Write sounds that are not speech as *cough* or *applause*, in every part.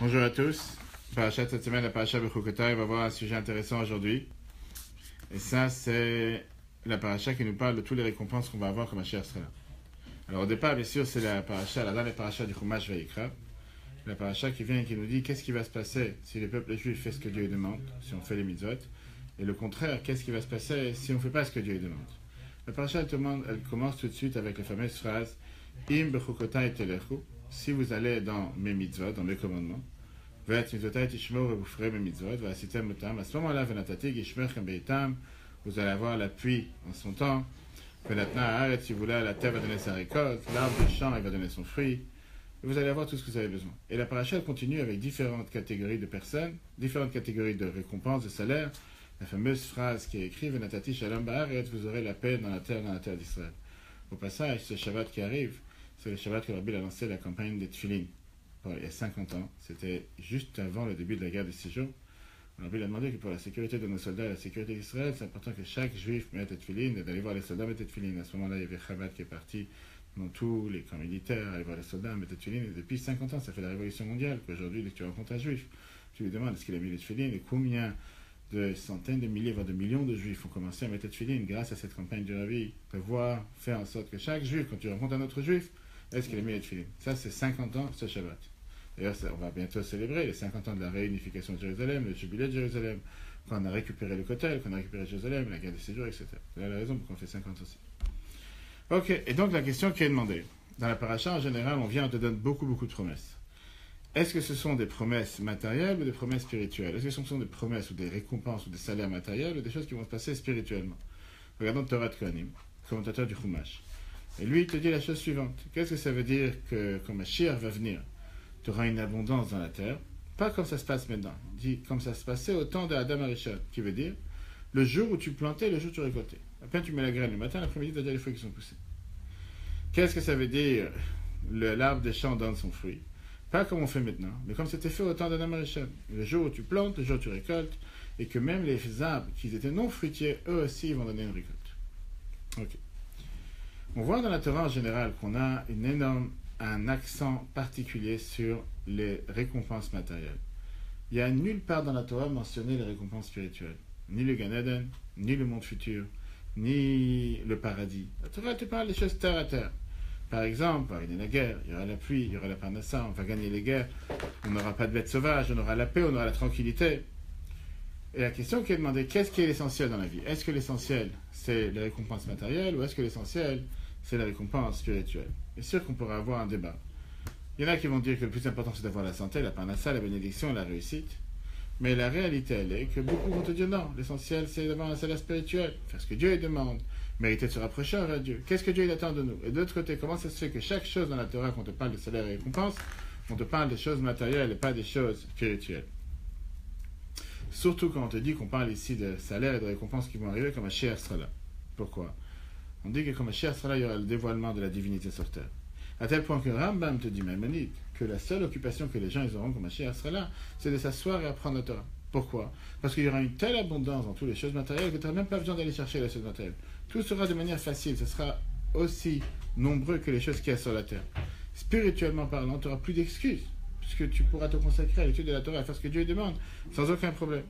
Bonjour à tous. Parachat cette semaine, la paracha Bechukotai va voir un sujet intéressant aujourd'hui. Et ça, c'est la paracha qui nous parle de toutes les récompenses qu'on va avoir comme Asher sera là. Alors au départ, bien sûr, c'est la paracha, la dernière paracha du Chumash Vayikra. La paracha qui vient et qui nous dit qu'est-ce qui va se passer si le peuple juif fait ce que Dieu lui demande, si on fait les mitzvot. Et le contraire, qu'est-ce qui va se passer si on ne fait pas ce que Dieu lui demande? La paracha, elle commence tout de suite avec la fameuse phrase Im Bechukotai Telechu si vous allez dans mes mitzvot, dans mes commandements, à ce moment-là, vous allez avoir la pluie en son temps. Si vous voulez, la terre va donner sa récolte, l'arbre du champ va donner son fruit. vous allez avoir tout ce que vous avez besoin. Et la paracha continue avec différentes catégories de personnes, différentes catégories de récompenses, de salaires. La fameuse phrase qui est écrite Venatati Shalom vous aurez la paix dans la terre, dans la terre d'Israël. Au passage, ce Shabbat qui arrive, c'est le Shabbat que Rabbi a lancé la campagne des Tfilin. il y a 50 ans. C'était juste avant le début de la guerre des six jours. Rabbi a demandé que pour la sécurité de nos soldats et la sécurité d'Israël, c'est important que chaque juif mette Tfilin et d'aller voir les soldats mettre Tfilin. À ce moment-là, il y avait Chabad qui est parti dans tous les camps militaires, aller voir les soldats mettre Tfilin. Et depuis 50 ans, ça fait la révolution mondiale qu'aujourd'hui, dès que tu rencontres un juif, tu lui demandes est-ce qu'il a mis les Tfilin et combien de centaines de milliers, voire de millions de juifs ont commencé à mettre Tfilin grâce à cette campagne du Rabbi, pouvoir faire en sorte que chaque juif, quand tu rencontres un autre juif, est-ce qu'il a mis les tefillin Ça, c'est 50 ans ce Shabbat. D'ailleurs, on va bientôt célébrer les 50 ans de la réunification de Jérusalem, le jubilé de Jérusalem, quand on a récupéré le Kotel, quand on a récupéré Jérusalem, la guerre des séjours, etc. C'est la raison pour qu'on fait 50 aussi. Ok, et donc la question qui est demandée. Dans la paracha, en général, on vient, on te donne beaucoup, beaucoup de promesses. Est-ce que ce sont des promesses matérielles ou des promesses spirituelles? Est-ce que ce sont des promesses ou des récompenses ou des salaires matériels ou des choses qui vont se passer spirituellement? Regardons Torah de Kohanim, commentateur du Chumash. Et lui, il te dit la chose suivante. Qu'est-ce que ça veut dire que quand Mashiach va venir, tu auras une abondance dans la terre? Pas comme ça se passe maintenant. Il dit comme ça se passait au temps d'Adam Arishad, qui veut dire le jour où tu plantais, le jour où tu récoltais. À peine tu mets la graine le matin, l'après-midi, tu as déjà les fruits qui sont poussés. Qu'est-ce que ça veut dire? L'arbre des champs donne son fruit Pas comme on fait maintenant, mais comme c'était fait au temps d'Adam Arishad. Le jour où tu plantes, le jour où tu récoltes, et que même les arbres qui étaient non fruitiers, eux aussi, vont donner une récolte. Ok. On voit dans la Torah en général qu'on a une énorme, un accent particulier sur les récompenses matérielles. Il n'y a nulle part dans la Torah mentionné les récompenses spirituelles. Ni le Gan ni le monde futur, ni le paradis. La Torah te parle des choses terre à terre. Par exemple, il y la guerre, il y aura la pluie, il y aura la parnassa, on va gagner les guerres, on n'aura pas de bêtes sauvages, on aura la paix, on aura la tranquillité. Et la question qui est demandée, qu'est-ce qui est l'essentiel dans la vie? Est-ce que l'essentiel, c'est les récompenses matérielles ou est-ce que l'essentiel, c'est la récompense spirituelle. C'est sûr qu'on pourrait avoir un débat. Il y en a qui vont dire que le plus important c'est d'avoir la santé, la panassa, la bénédiction, la réussite. Mais la réalité, elle est que beaucoup vont te dire non, l'essentiel c'est d'avoir un salaire spirituel, faire ce que Dieu demande, mériter de se rapprocher envers Dieu. Qu'est-ce que Dieu attend de nous? Et de l'autre côté, comment ça se fait que chaque chose dans la Torah, quand on te parle de salaire et récompense, on te parle des choses matérielles et pas des choses spirituelles? Surtout quand on te dit qu'on parle ici de salaire et de récompense qui vont arriver comme sera là. Pourquoi? On dit que comme Mashiach sera là, il y aura le dévoilement de la divinité sur terre. À tel point que Rambam te dit, Maïmonide, que la seule occupation que les gens ils auront comme Mashiach sera là, c'est de s'asseoir et apprendre la Torah. Pourquoi? Parce qu'il y aura une telle abondance dans toutes les choses matérielles que tu n'auras même pas besoin d'aller chercher les choses matérielles. Tout sera de manière facile, ce sera aussi nombreux que les choses qu'il y a sur la terre. Spirituellement parlant, tu n'auras plus d'excuses, puisque tu pourras te consacrer à l'étude de la Torah, à faire ce que Dieu demande, sans aucun problème.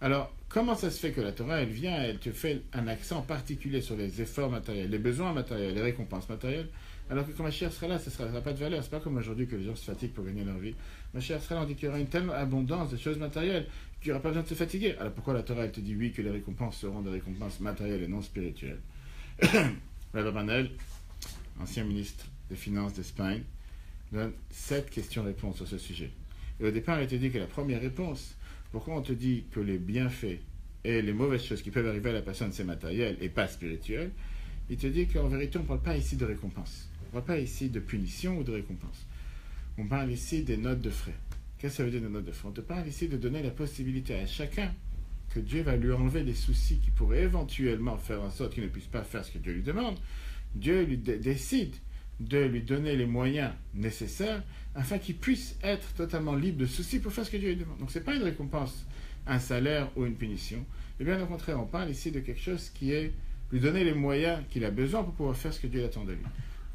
Alors, comment ça se fait que la Torah, elle vient, elle te fait un accent particulier sur les efforts matériels, les besoins matériels, les récompenses matérielles, alors que quand Mashiach sera là, ça ne sera, pas de valeur. C'est pas comme aujourd'hui que les gens se fatiguent pour gagner leur vie. Mashiach sera là, on dit qu'il y aura une telle abondance de choses matérielles qu'il n'y aura pas besoin de se fatiguer. Alors pourquoi la Torah, elle te dit oui, que les récompenses seront des récompenses matérielles et non spirituelles? *coughs* Rabbi Manel, ancien ministre des Finances d'Espagne, donne sept questions-réponses sur ce sujet. Et au départ, il te dit que la première réponse, pourquoi on te dit que les bienfaits et les mauvaises choses qui peuvent arriver à la personne, c'est matériel et pas spirituel Il te dit qu'en vérité, on ne parle pas ici de récompense. On ne parle pas ici de punition ou de récompense. On parle ici des notes de frais. Qu'est-ce que ça veut dire des notes de frais? On te parle ici de donner la possibilité à chacun que Dieu va lui enlever des soucis qui pourraient éventuellement faire en sorte qu'il ne puisse pas faire ce que Dieu lui demande. Dieu lui décide de lui donner les moyens nécessaires afin qu'il puisse être totalement libre de soucis pour faire ce que Dieu lui demande. Donc ce n'est pas une récompense, un salaire ou une punition. Et bien au contraire, on parle ici de quelque chose qui est lui donner les moyens qu'il a besoin pour pouvoir faire ce que Dieu attend de lui.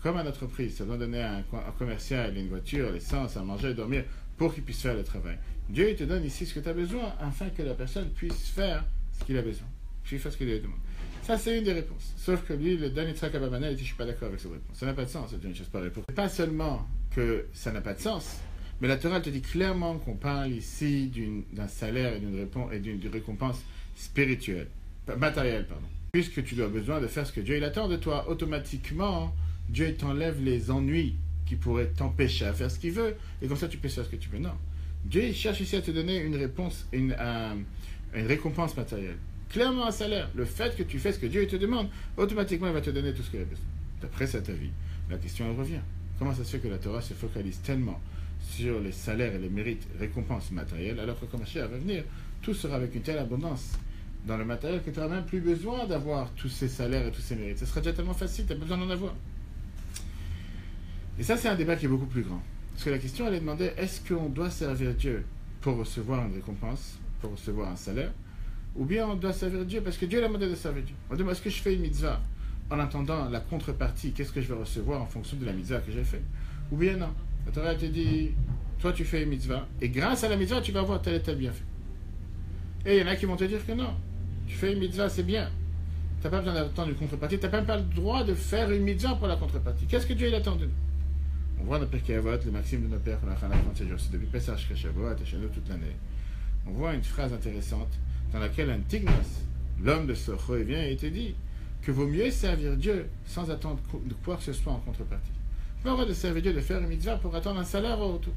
comme à notre ça doit donner à un, commercial une voiture, l'essence, à manger, à dormir, pour qu'il puisse faire le travail. Dieu te donne ici ce que tu as besoin, afin que la personne puisse faire ce qu'il a besoin. Puisse faire ce qu'il lui demande. Ça, c'est une des réponses. Sauf que lui, le dernier Yitzhak Ababana, il dit Je suis pas d'accord avec cette réponse. Ça n'a pas de sens, c'est une chose pareille. Pas seulement que ça n'a pas de sens, mais la Torah te dit clairement qu'on parle ici d'un salaire et d'une récompense spirituelle, matérielle, pardon. Puisque tu dois besoin de faire ce que Dieu attend de toi, automatiquement, Dieu t'enlève les ennuis qui pourraient t'empêcher à faire ce qu'il veut, et comme ça tu peux faire ce que tu veux. Non. Dieu cherche ici à te donner une réponse, une récompense matérielle. Clairement un salaire. Le fait que tu fais ce que Dieu te demande, automatiquement il va te donner tout ce qu'il a besoin. D'après cette avis, la question revient. Comment ça se fait que la Torah se focalise tellement sur les salaires et les mérites, récompenses matérielles, alors que comme cher va venir, tout sera avec une telle abondance dans le matériel que tu n'auras même plus besoin d'avoir tous ces salaires et tous ces mérites. Ce sera déjà tellement facile, tu n'as besoin d'en avoir. Et ça, c'est un débat qui est beaucoup plus grand. Parce que la question, elle est demandée, est-ce qu'on doit servir Dieu pour recevoir une récompense, pour recevoir un salaire, ou bien on doit servir Dieu parce que Dieu l'a demandé de servir Dieu. On demande, est-ce que je fais une mitzvah en attendant la contrepartie, qu'est-ce que je vais recevoir en fonction de la mitzvah que j'ai fait? Ou bien non. La Torah te dit, toi tu fais une mitzvah, et grâce à la mitzvah, tu vas avoir tel et tel bienfait. Et il y en a qui vont te dire que non, tu fais une mitzvah, c'est bien. Tu n'as pas besoin d'attendre une contrepartie, tu n'as même pas le droit de faire une mitzvah pour la contrepartie. Qu'est-ce que Dieu il attend de nous? On voit dans Pirkei Avot, le maxime de nos pères, qu'on a fait c'est depuis Pesach jusqu'à Shavuot, et chez nous toute l'année. On voit une phrase intéressante dans laquelle un Tignos, l'homme de Socho, vient et te dit que vaut mieux servir Dieu sans attendre de quoi que ce soit en contrepartie pas de servir Dieu de faire une mitzvah pour attendre un salaire au retour.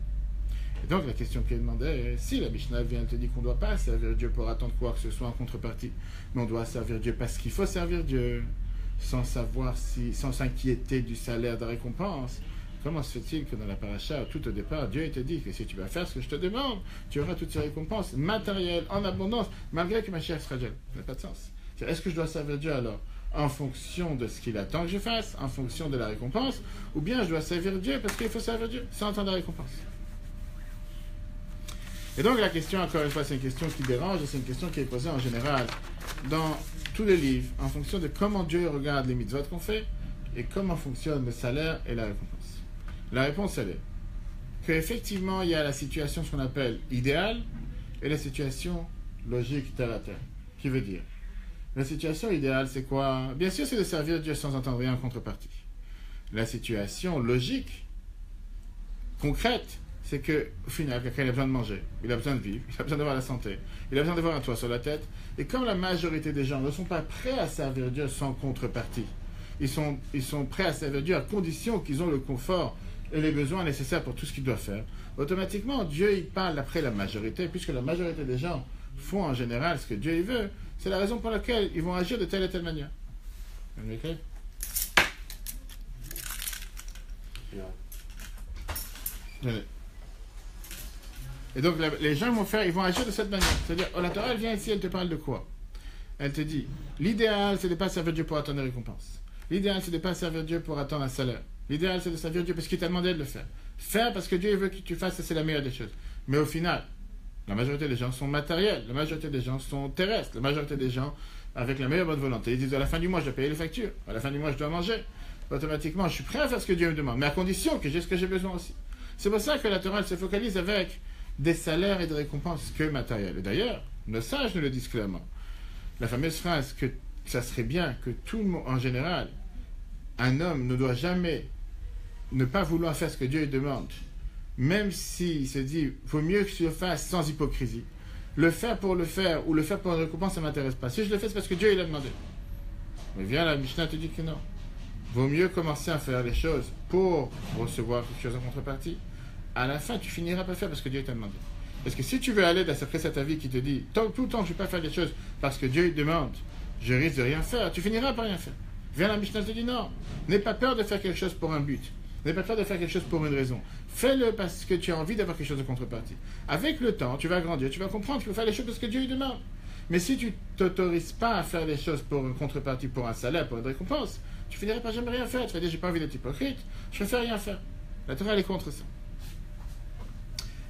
Et donc la question qui est demandée si la Mishnah vient te dire qu'on ne doit pas servir Dieu pour attendre quoi que ce soit en contrepartie, mais on doit servir Dieu parce qu'il faut servir Dieu, sans savoir si, sans s'inquiéter du salaire de récompense. Comment se fait-il que dans la paracha, tout au départ, Dieu te dit que si tu vas faire ce que je te demande, tu auras toutes ces récompenses matérielles, en abondance, malgré que ma chère sera gêne. Ça n'a pas de sens. Est-ce que je dois servir Dieu alors en fonction de ce qu'il attend que je fasse, en fonction de la récompense, ou bien je dois servir Dieu parce qu'il faut servir Dieu sans attendre la récompense? Et donc la question, encore une fois, c'est une question qui dérange et c'est une question qui est posée en général dans tous les livres, en fonction de comment Dieu regarde les mitzvot qu'on fait et comment fonctionne le salaire et la récompense. La réponse, elle est qu'effectivement, il y a la situation qu'on appelle idéale et la situation logique terre à terre, qui veut dire la situation idéale, c'est quoi? Bien sûr, c'est de servir Dieu sans entendre rien en contrepartie. La situation logique, concrète, c'est que au final, quelqu'un a besoin de manger, il a besoin de vivre, il a besoin d'avoir la santé, il a besoin d'avoir un toit sur la tête. Et comme la majorité des gens ne sont pas prêts à servir Dieu sans contrepartie, ils sont, ils sont prêts à servir Dieu à condition qu'ils ont le confort et les besoins nécessaires pour tout ce qu'ils doivent faire. Automatiquement, Dieu il parle après la majorité, puisque la majorité des gens font en général ce que Dieu il veut. C'est la raison pour laquelle ils vont agir de telle et telle manière. Et donc les gens vont faire, ils vont agir de cette manière. C'est-à-dire, oh, la Torah, elle vient ici, elle te parle de quoi? Elle te dit, l'idéal, c'est de ne pas servir Dieu pour attendre une récompense. L'idéal, c'est de ne pas servir Dieu pour attendre un salaire. L'idéal, c'est de servir Dieu parce qu'il t'a demandé de le faire. Faire parce que Dieu veut que tu fasses, c'est la meilleure des choses. Mais au final, la majorité des gens sont matériels, la majorité des gens sont terrestres, la majorité des gens, avec la meilleure bonne volonté, ils disent à la fin du mois, je dois payer les factures, à la fin du mois, je dois manger. Automatiquement, je suis prêt à faire ce que Dieu me demande, mais à condition que j'ai ce que j'ai besoin aussi. C'est pour ça que la Torah se focalise avec des salaires et des récompenses que matérielles. Et d'ailleurs, nos sages nous le disent clairement. La fameuse phrase que ça serait bien que tout le monde, en général, un homme ne doit jamais ne pas vouloir faire ce que Dieu lui demande même s'il se dit, vaut mieux que je le fasse sans hypocrisie. Le faire pour le faire ou le faire pour une récompense, ça ne m'intéresse pas. Si je le fais, c'est parce que Dieu il a demandé. Mais viens, la Mishnah te dit que non. Vaut mieux commencer à faire les choses pour recevoir quelque chose en contrepartie. À la fin, tu finiras par faire parce que Dieu t'a demandé. Parce que si tu veux aller d'après cet avis qui te dit, tout le temps, je ne vais pas faire les choses parce que Dieu demande, je risque de rien faire, tu finiras par rien faire. Viens, la Mishnah te dit non. N'aie pas peur de faire quelque chose pour un but. N'aie pas peur de faire quelque chose pour une raison. Fais-le parce que tu as envie d'avoir quelque chose de contrepartie. Avec le temps, tu vas grandir, tu vas comprendre qu'il faut faire les choses parce que Dieu lui demande. Mais si tu t'autorises pas à faire les choses pour une contrepartie, pour un salaire, pour une récompense, tu finirais par jamais rien faire. Tu vas dire, j'ai pas envie d'être hypocrite, je préfère rien faire. La Torah, elle est contre ça.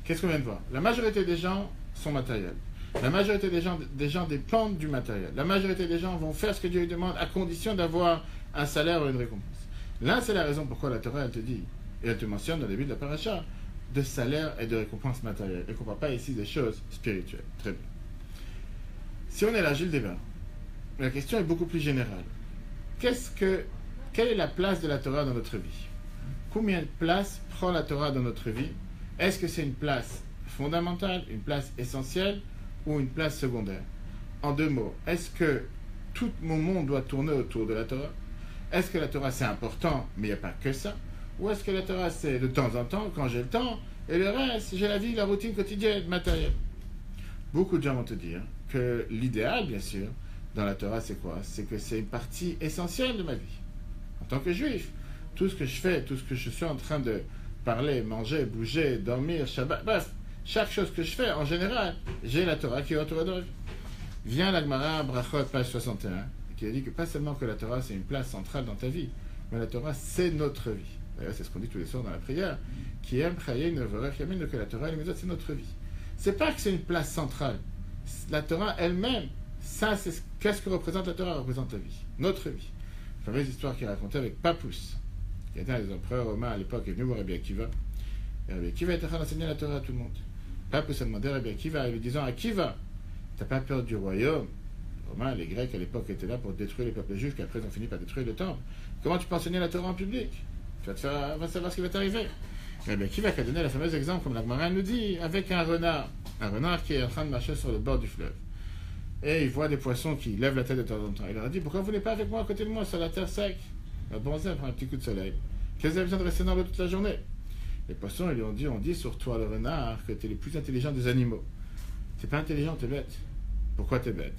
Qu'est-ce qu'on vient de voir? La majorité des gens sont matériels. La majorité des gens, des gens dépendent du matériel. La majorité des gens vont faire ce que Dieu lui demande à condition d'avoir un salaire ou une récompense. Là, c'est la raison pourquoi la Torah, elle te dit, et elle te mentionne dans le début de la paracha, de salaire et de récompense matérielle. Et qu'on ne parle pas ici des choses spirituelles. Très bien. Si on là, Gilles Débat, la question est beaucoup plus générale. Qu'est-ce que, quelle est la place de la Torah dans notre vie? Combien de place prend la Torah dans notre vie? Est-ce que c'est une place fondamentale, une place essentielle ou une place secondaire? En deux mots, est-ce que tout mon monde doit tourner autour de la Torah? Est-ce que la Torah c'est important, mais il n'y a pas que ça. Ou est-ce que la Torah c'est de temps en temps, quand j'ai le temps, et le reste, j'ai la vie, la routine quotidienne, matérielle? Beaucoup de gens vont te dire que l'idéal, bien sûr, dans la Torah, c'est quoi? C'est que c'est une partie essentielle de ma vie. En tant que juif, tout ce que je fais, tout ce que je suis en train de parler, manger, bouger, dormir, Shabbat, bref, chaque chose que je fais, en général, j'ai la Torah qui est autour de moi. Vient l'Agmara, Brachot, page 61, qui a dit que pas seulement que la Torah, c'est une place centrale dans ta vie, mais la Torah, c'est notre vie. D'ailleurs, c'est ce qu'on dit tous les soirs dans la prière, qui aime que la Torah, c'est notre vie. C'est pas que c'est une place centrale. La Torah elle-même, ça, c'est qu'est-ce que représente la Torah, représente la vie, notre vie. La fameuse histoire qui est racontée avec Papus, qui était un des empereurs romains à l'époque, est venu voir Rabbi Akiva. Et Rabbi Akiva était en train d'enseigner la Torah à tout le monde. Papus a demandé à Rabbi Akiva, lui disant Akiva, t'as pas peur du royaume? les Les Grecs à l'époque étaient là pour détruire les peuples juifs, qui après ont fini par détruire le temple. Comment tu peux enseigner la Torah en public? Tu vas, te faire, savoir ce qui va t'arriver. Rabbi Akiva qui a donné le fameux exemple, comme la Gemara nous dit, avec un renard. Un renard qui est en train de marcher sur le bord du fleuve. Et il voit des poissons qui lèvent la tête de temps en temps. Il leur a dit Pourquoi vous n'êtes pas avec moi à côté de moi sur la terre sec? Bon, ça prend un petit coup de soleil. Qu'est-ce avez besoin de rester dans l'eau toute la journée? Les poissons, ils lui ont dit On dit sur toi, le renard, que tu es le plus intelligent des animaux. Tu pas intelligent, tu es bête. Pourquoi tu es bête?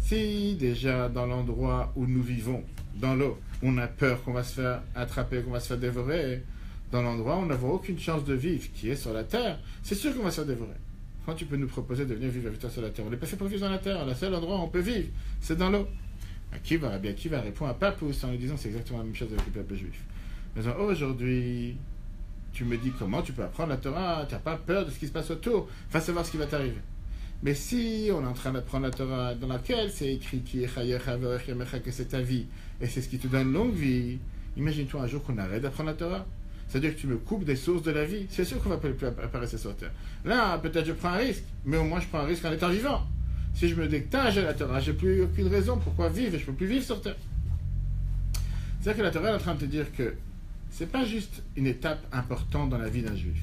Si déjà dans l'endroit où nous vivons, dans l'eau, on a peur qu'on va se faire attraper, qu'on va se faire dévorer, dans l'endroit où on n'a aucune chance de vivre, qui est sur la terre, c'est sûr qu'on va se faire dévorer. Quand tu peux nous proposer de venir vivre avec toi sur la terre On n'est pas fait pour vivre dans la terre. Le seul endroit où on peut vivre, c'est dans l'eau. Akiva, Rabbi Akiva répond à Papous en lui disant c'est exactement la même chose avec le peuple juif. Mais aujourd'hui, tu me dis comment tu peux apprendre la Torah, tu n'as pas peur de ce qui se passe autour, va savoir ce qui va t'arriver. Mais si on est en train d'apprendre la Torah dans laquelle c'est écrit que c'est ta vie et c'est ce qui te donne longue vie, imagine-toi un jour qu'on arrête d'apprendre la Torah. C'est-à-dire que tu me coupes des sources de la vie. C'est sûr qu'on va plus apparaître sur terre. Là, peut-être je prends un risque, mais au moins je prends un risque en étant vivant. Si je me déctage à la Torah, j'ai plus aucune raison pourquoi vivre et je peux plus vivre sur terre. C'est-à-dire que la Torah est en train de te dire que c'est pas juste une étape importante dans la vie d'un juif.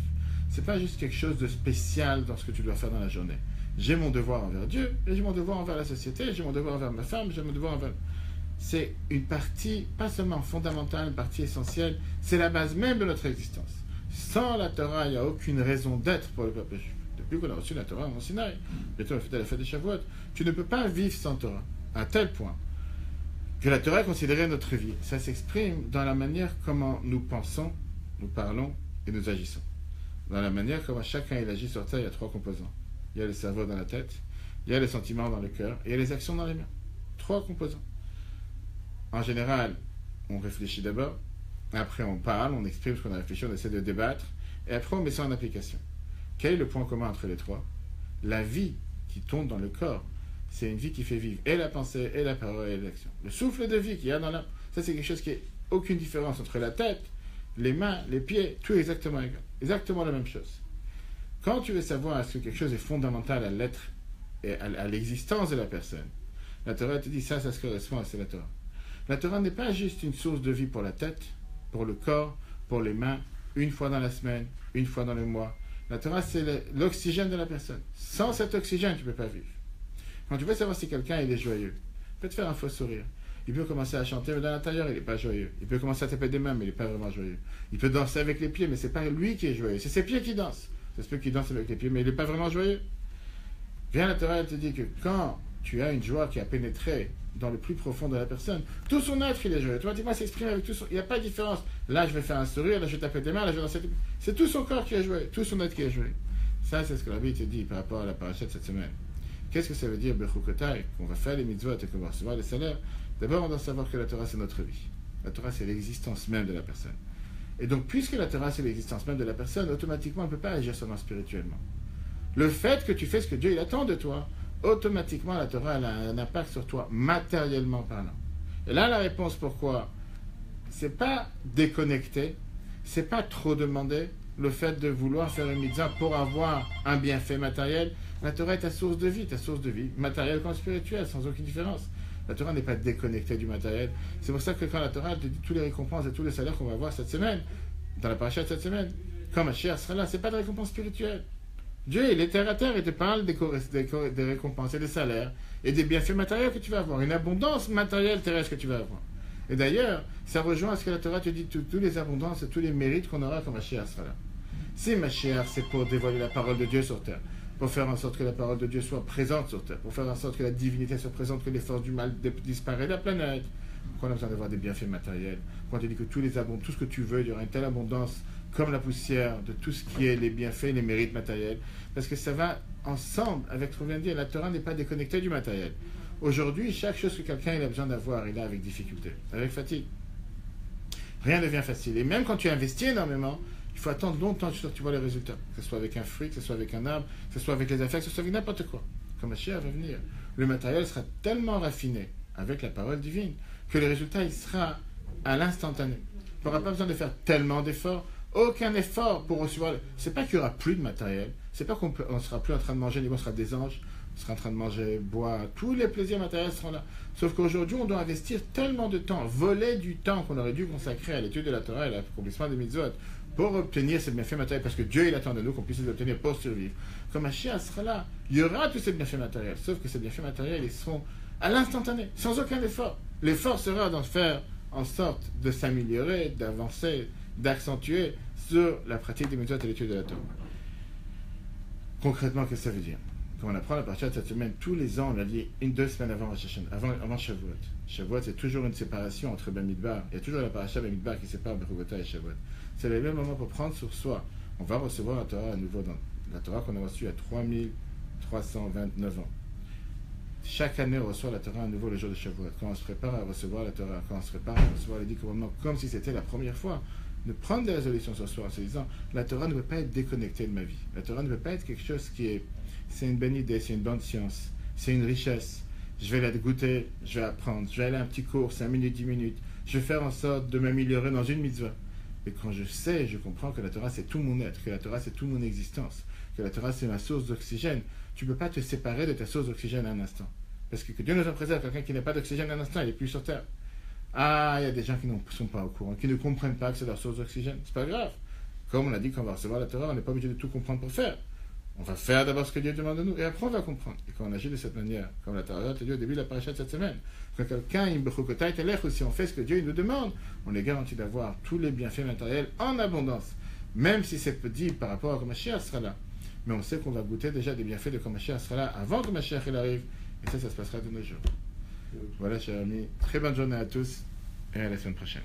C'est pas juste quelque chose de spécial dans ce que tu dois faire dans la journée. J'ai mon devoir envers Dieu, j'ai mon devoir envers la société, j'ai mon devoir envers ma femme, j'ai mon devoir envers c'est une partie, pas seulement fondamentale, une partie essentielle, c'est la base même de notre existence. Sans la Torah, il n'y a aucune raison d'être pour le peuple juif. Depuis qu'on a reçu la Torah en Sinaï, bientôt la fête des Shavuot, tu ne peux pas vivre sans Torah, à tel point que la Torah est considérée notre vie. Ça s'exprime dans la manière comment nous pensons, nous parlons et nous agissons. Dans la manière comment chacun il agit sur Terre, il y a trois composants. Il y a le cerveau dans la tête, il y a les sentiments dans le cœur et il y a les actions dans les mains. Trois composants. En général, on réfléchit d'abord, après on parle, on exprime ce qu'on a réfléchi, on essaie de débattre, et après on met ça en application. Quel est le point commun entre les trois? La vie qui tombe dans le corps, c'est une vie qui fait vivre et la pensée, et la parole, et l'action. Le souffle de vie qu'il y a dans l'âme, ça c'est quelque chose qui n'a aucune différence entre la tête, les mains, les pieds, tout est exactement égal. Exactement la même chose. Quand tu veux savoir est-ce que quelque chose est fondamental à l'être et à l'existence de la personne, la Torah te dit ça, ça se correspond à la Torah. La Torah n'est pas juste une source de vie pour la tête, pour le corps, pour les mains, une fois dans la semaine, une fois dans le mois. La Torah, c'est l'oxygène de la personne. Sans cet oxygène, tu ne peux pas vivre. Quand tu veux savoir si quelqu'un est joyeux, il peut te faire un faux sourire. Il peut commencer à chanter, mais dans l'intérieur, il n'est pas joyeux. Il peut commencer à taper des mains, mais il n'est pas vraiment joyeux. Il peut danser avec les pieds, mais ce n'est pas lui qui est joyeux. C'est ses pieds qui dansent. C'est ce qui danse avec les pieds, mais il n'est pas vraiment joyeux. Viens, la Torah, elle te dit que quand tu as une joie qui a pénétré dans le plus profond de la personne. Tout son être, il est joyeux. Automatiquement, s'exprime avec tout son... Il n'y a pas de différence. Là, je vais faire un sourire, là, je vais taper des mains, là, je vais danser. C'est tout son corps qui est joué, tout son être qui est joué. Ça, c'est ce que la Bible te dit par rapport à la paracha de cette semaine. Qu'est-ce que ça veut dire, Bechukotai Qu'on va faire les mitzvot et qu'on va recevoir les salaires? D'abord, on doit savoir que la Torah, c'est notre vie. La Torah, c'est l'existence même de la personne. Et donc, puisque la Torah, c'est l'existence même de la personne, automatiquement, on ne peut pas agir seulement spirituellement. Le fait que tu fais ce que Dieu il attend de toi, automatiquement la Torah a un impact sur toi, matériellement parlant. Et là, la réponse pourquoi? C'est pas déconnecté, c'est pas trop demandé le fait de vouloir faire une mitzvah pour avoir un bienfait matériel. La Torah est ta source de vie, ta source de vie, matérielle comme spirituelle, sans aucune différence. La Torah n'est pas déconnectée du matériel. C'est pour ça que quand la Torah te dit tous les récompenses et tous les salaires qu'on va avoir cette semaine, dans la paracha cette semaine, comme Hachéa sera là, c'est pas de récompense spirituelle. Dieu, il est terre à terre et te parle des, des récompenses et des salaires et des bienfaits matériels que tu vas avoir, une abondance matérielle terrestre que tu vas avoir. Et d'ailleurs, ça rejoint à ce que la Torah te dit, toutes les abondances et tous les mérites qu'on aura quand Mashiach sera là. Si Mashiach, c'est pour dévoiler la parole de Dieu sur terre, pour faire en sorte que la parole de Dieu soit présente sur terre, pour faire en sorte que la divinité soit présente, que les forces du mal disparaissent de la planète, pourquoi on a besoin d'avoir des bienfaits matériels? Quand on dit que tous les abondances, tout ce que tu veux, il y aura une telle abondance comme la poussière de tout ce qui est les bienfaits, les mérites matériels, parce que ça va ensemble avec ce qu'on vient de dire. La Torah n'est pas déconnectée du matériel. Aujourd'hui, chaque chose que quelqu'un a besoin d'avoir, il a avec difficulté, avec fatigue. Rien ne devient facile. Et même quand tu investis énormément, il faut attendre longtemps que tu vois les résultats. Que ce soit avec un fruit, que ce soit avec un arbre, que ce soit avec les affaires, que ce soit avec n'importe quoi. Comme Mashiach va venir. Le matériel sera tellement raffiné avec la parole divine que le résultat, il sera à l'instantané. Tu n'auras pas besoin de faire tellement d'efforts. Aucun effort pour recevoir. C'est pas qu'il y aura plus de matériel. C'est pas qu'on ne sera plus en train de manger, ni on sera des anges on sera en train de manger, boire, tous les plaisirs matériels seront là. Sauf qu'aujourd'hui, on doit investir tellement de temps, voler du temps qu'on aurait dû consacrer à l'étude de la Torah et à l'accomplissement des mitzvot pour obtenir ces bienfaits matériels, parce que Dieu, il attend de nous qu'on puisse les obtenir pour survivre. Comme chien sera là, il y aura tous ces bienfaits matériels, sauf que ces bienfaits matériels, ils seront à l'instantané, sans aucun effort. L'effort sera d'en faire en sorte de s'améliorer, d'avancer, d'accentuer sur la pratique des mitzvot et l'étude de la Torah. Concrètement, qu'est-ce que ça veut dire? Comme on apprend la partie de cette semaine, tous les ans, on l'a dit une, deux semaines avant, Shavuot. Shavuot, c'est toujours une séparation entre Ben Midbar. Il y a toujours la paracha Ben Midbar qui sépare Berugota et Shavuot. C'est le même moment pour prendre sur soi. On va recevoir la Torah à nouveau dans la Torah qu'on a reçue à 3329 ans. Chaque année, on reçoit la Torah à nouveau le jour de Shavuot. Quand on se prépare à recevoir la Torah, quand on se prépare à recevoir les dix commandements, comme si c'était la première fois, de prendre des résolutions ce soir en se disant la Torah ne veut pas être déconnectée de ma vie. La Torah ne veut pas être quelque chose qui est c'est une bonne idée, c'est une bonne science, c'est une richesse. Je vais la goûter, je vais apprendre, je vais aller à un petit cours, 5 minutes, 10 minutes. Je vais faire en sorte de m'améliorer dans une mitzvah. Et quand je sais, je comprends que la Torah c'est tout mon être, que la Torah c'est toute mon existence, que la Torah c'est ma source d'oxygène, tu ne peux pas te séparer de ta source d'oxygène un instant. Parce que, que Dieu nous en préserve, quelqu'un qui n'a pas d'oxygène un instant, il n'est plus sur terre. Ah, il y a des gens qui ne sont pas au courant, qui ne comprennent pas que c'est leur source d'oxygène. C'est pas grave. Comme on a dit qu'on va recevoir la Torah, on n'est pas obligé de tout comprendre pour faire. On va faire d'abord ce que Dieu demande de nous, et après on va comprendre. Et quand on agit de cette manière, comme la Torah te dit au début de la paracha de cette semaine, quand quelqu'un, si on fait ce que Dieu nous demande, on est garanti d'avoir tous les bienfaits matériels en abondance. Même si c'est petit par rapport à quand Mashiach sera là. Mais on sait qu'on va goûter déjà des bienfaits de quand Mashiach sera là avant que Mashiach arrive. Et ça, ça se passera de nos jours. Voilà, chers amis. Très bonne journée à tous et à la semaine prochaine.